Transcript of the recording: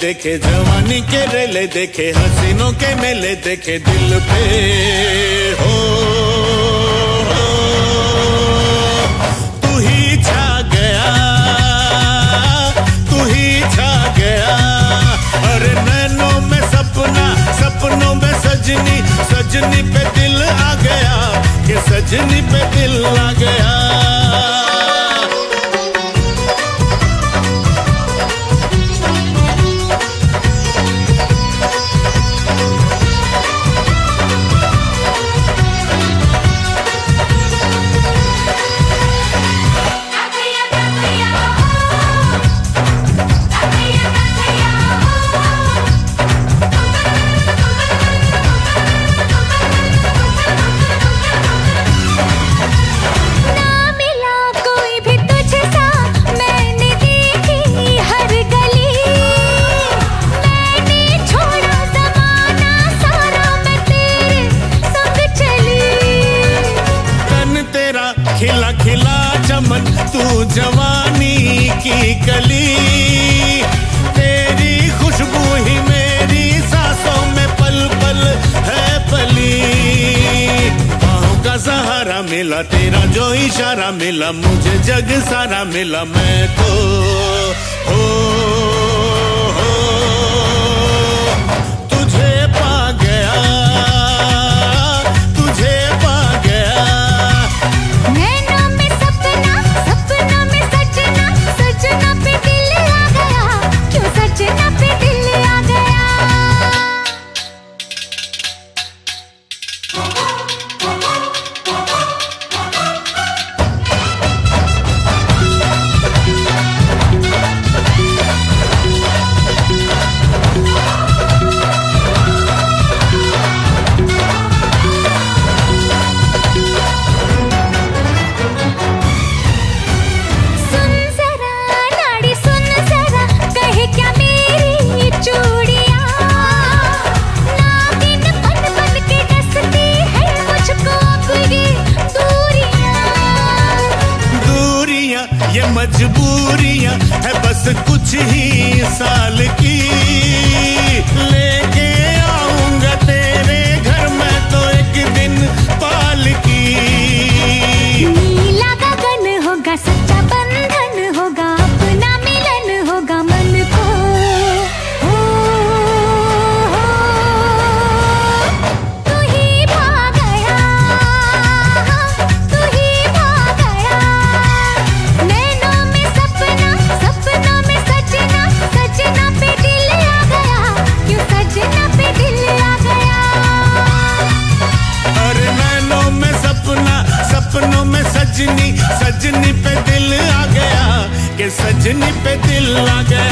देखे जवानी के रेले देखे हसीनों के मेले देखे दिल पे हो, तू ही छा गया तू ही छा गया। अरे नैनों में सपना सपनों में सजनी सजनी पे दिल आ गया कि सजनी पे दिल आ जवानी की कली तेरी खुशबू ही मेरी सांसों में पल पल है पली। बाहों का सहारा मिला तेरा जो इशारा मिला मुझे जग सारा मिला मैं तो हो, मजबूरियाँ है बस कुछ ही साल की। कि सजनी पे दिल लगे।